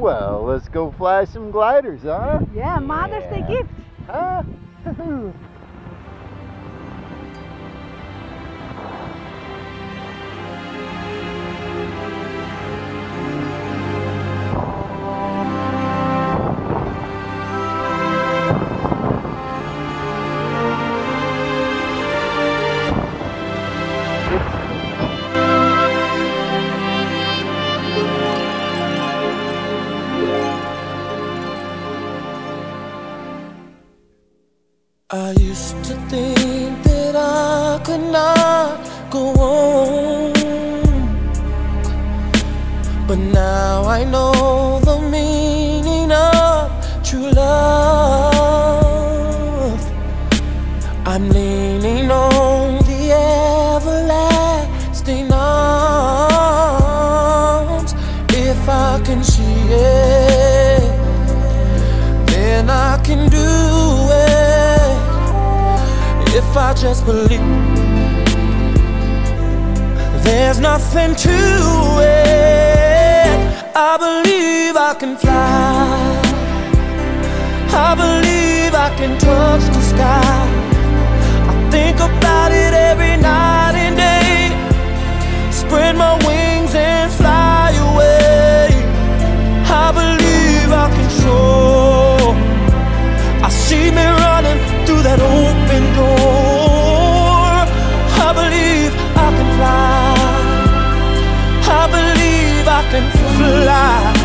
Well, let's go fly some gliders, huh? Yeah, Mother's Day Yeah. gift. Huh? I used to think that I could not go on. But now I know the meaning of true love. I'm leaning on the everlasting arms. If I can see it, then I can do. If I just believe, there's nothing to it. I believe I can fly. I believe I can touch the sky. fly.